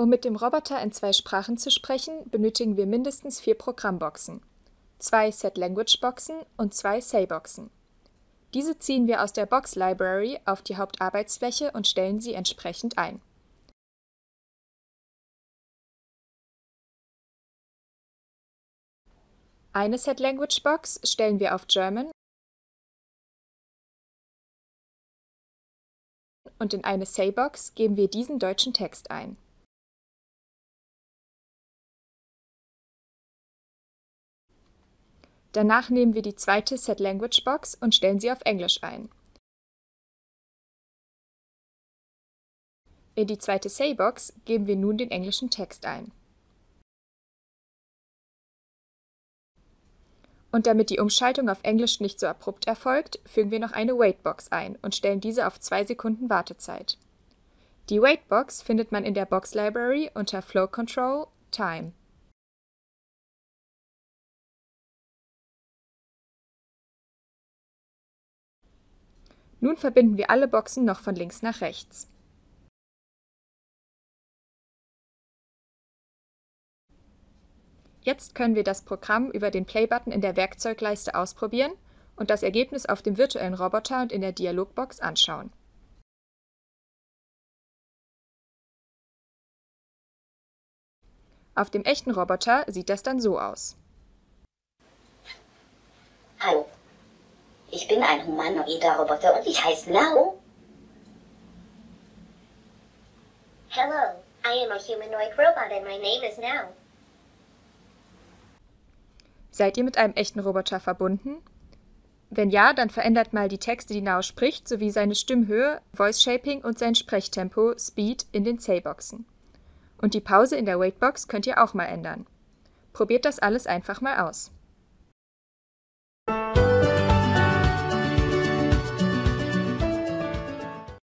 Um mit dem Roboter in zwei Sprachen zu sprechen, benötigen wir mindestens vier Programmboxen, zwei Set-Language-Boxen und zwei Say-Boxen. Diese ziehen wir aus der Box Library auf die Hauptarbeitsfläche und stellen sie entsprechend ein. Eine Set-Language-Box stellen wir auf German und in eine Say-Box geben wir diesen deutschen Text ein. Danach nehmen wir die zweite Set-Language-Box und stellen sie auf Englisch ein. In die zweite Say-Box geben wir nun den englischen Text ein. Und damit die Umschaltung auf Englisch nicht so abrupt erfolgt, fügen wir noch eine Waitbox ein und stellen diese auf 2 Sekunden Wartezeit. Die Waitbox findet man in der Box Library unter Flow Control Time. Nun verbinden wir alle Boxen noch von links nach rechts. Jetzt können wir das Programm über den Play-Button in der Werkzeugleiste ausprobieren und das Ergebnis auf dem virtuellen Roboter und in der Dialogbox anschauen. Auf dem echten Roboter sieht das dann so aus. Hallo, ich bin ein humanoider Roboter und ich heiße Now. Hello, I am a humanoid robot and my name is Now. Seid ihr mit einem echten Roboter verbunden? Wenn ja, dann verändert mal die Texte, die Nao spricht, sowie seine Stimmhöhe, Voice Shaping und sein Sprechtempo, Speed in den Say-Boxen. Und die Pause in der Waitbox könnt ihr auch mal ändern. Probiert das alles einfach mal aus.